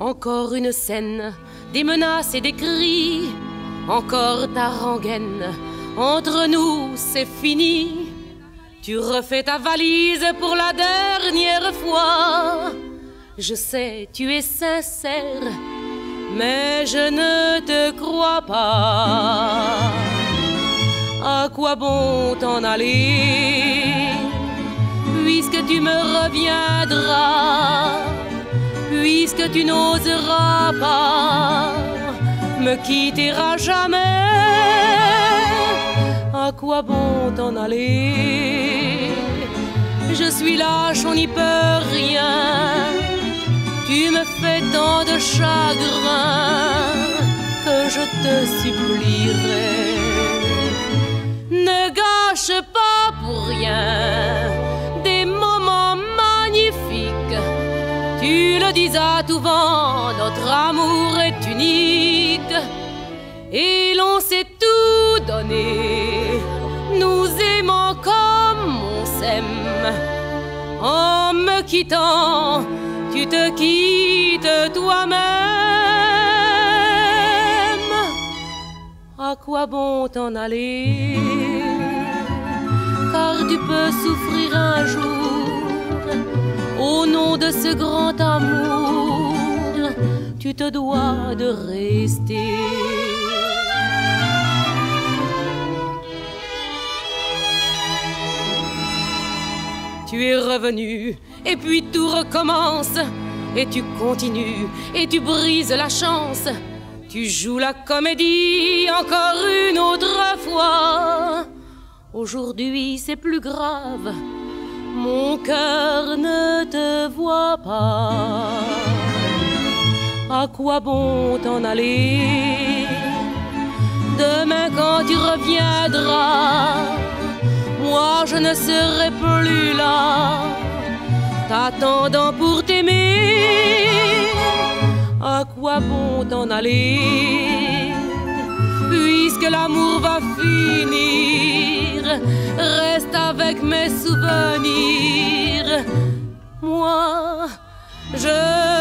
Encore une scène, des menaces et des cris. Encore ta rengaine. Entre nous, c'est fini. Tu refais ta valise pour la dernière fois. Je sais, tu es sincère, mais je ne te crois pas. À quoi bon t'en aller, puisque tu me reviendras, puisque tu n'oseras pas me quitter à jamais? À quoi bon t'en aller? Je suis lâche, on n'y peut rien. Tu me fais tant de chagrin que je te supplierai. Dis à tout vent, notre amour est unique. Et l'on s'est tout donné, nous aimons comme on s'aime. En me quittant, tu te quittes toi-même. À quoi bon t'en aller? Car tu peux souffrir un jour ce grand amour. Tu te dois de rester. Tu es revenu et puis tout recommence. Et tu continues et tu brises la chance. Tu joues la comédie encore une autre fois. Aujourd'hui c'est plus grave. Mon cœur ne te voit pas. À quoi bon t'en aller? Demain quand tu reviendras moi je ne serai plus là, t'attendant pour t'aimer. À quoi bon t'en aller? Puisque l'amour va finir, reste avec mes souvenirs. Moi, je